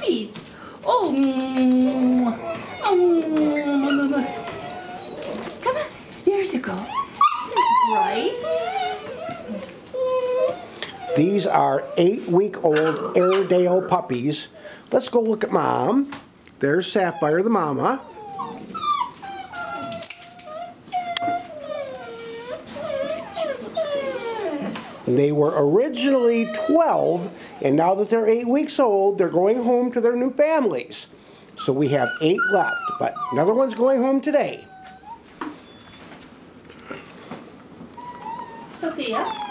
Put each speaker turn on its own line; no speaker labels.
puppies. Oh, oh, come on. There's you go. Bryce.
These are eight-week-old Airedale puppies. Let's go look at mom. There's Sapphire, the mama. They were originally 12, and now that they're eight weeks old, they're going home to their new families. So we have eight left, but another one's going home today.
Sophia.